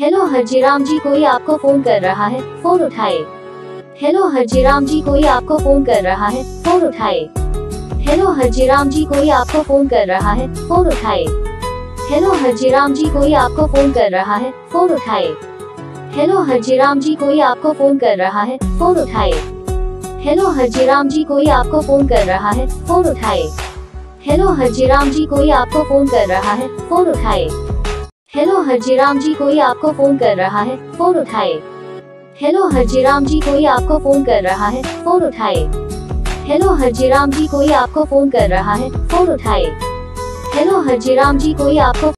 Hello Harjiram जी, कोई आपको phone कर रहा है? फ़ोन उठाए। हेलो हरजीराम जी, कोई आपको फ़ोन कर रहा है? फ़ोन उठाए। हेलो हरजीराम जी, कोई आपको फ़ोन कर रहा है? फ़ोन उठाए। हेलो हरजीराम जी, कोई आपको फ़ोन कर रहा है? फ़ोन उठाए। हेलो हरजीराम जी, कोई आपको फ़ोन कर रहा है? फ़ोन उठाए। हेलो हरजीराम जी, कोई आपको फ़ोन कर रहा है? फ़ोन उठाए। हेलो हरजीराम जी, कोई आपको फ़ोन कर रहा है? फ़ोन उठाए। हेलो हरजीराम जी, कोई आपको फ़ोन कर रहा है? फ़ोन उठाए। हेलो हरजीराम जी, कोई आपको फ़ोन कर रहा है? फ़ोन उठाए। हेलो हरजीराम जी, कोई आपको फ़ोन कर रहा है? फ़ोन उठाए। हेलो हरजीराम जी, कोई आपको